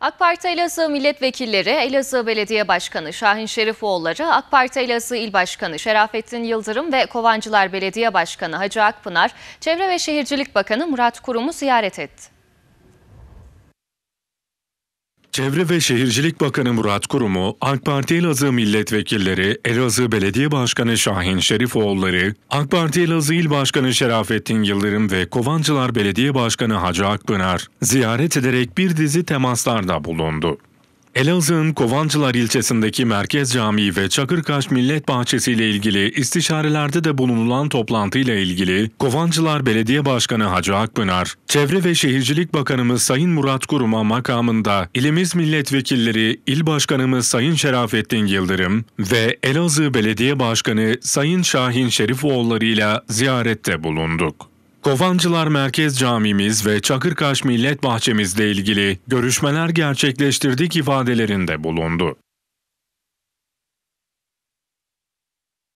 AK Parti Elazığ milletvekilleri, Elazığ Belediye Başkanı Şahin Şerifoğulları, AK Parti Elazığ İl Başkanı Şerafettin Yıldırım ve Kovancılar Belediye Başkanı Hacı Akpınar, Çevre ve Şehircilik Bakanı Murat Kurum'u ziyaret etti. Çevre ve Şehircilik Bakanı Murat Kurum'u, AK Parti Elazığ milletvekilleri, Elazığ Belediye Başkanı Şahin Şerifoğulları, AK Parti Elazığ İl Başkanı Şerafettin Yıldırım ve Kovancılar Belediye Başkanı Hacı Akpınar ziyaret ederek bir dizi temaslarda bulundu. Elazığ'ın Kovancılar ilçesindeki Merkez Camii ve Çakırkaş Millet Bahçesi ile ilgili istişarelerde de bulunulan toplantıyla ilgili Kovancılar Belediye Başkanı Hacı Akpınar, Çevre ve Şehircilik Bakanımız Sayın Murat Kurum'a makamında ilimiz milletvekilleri İl Başkanımız Sayın Şerafettin Yıldırım ve Elazığ Belediye Başkanı Sayın Şahin Şerifoğulları ile ziyarette bulunduk. Kovancılar Merkez Camimiz ve Çakırkaş Millet Bahçemizle ilgili görüşmeler gerçekleştirdik ifadelerinde bulundu.